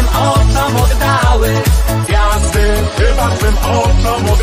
bym oczom oddały Gwiazdy chyba bym oczom oddały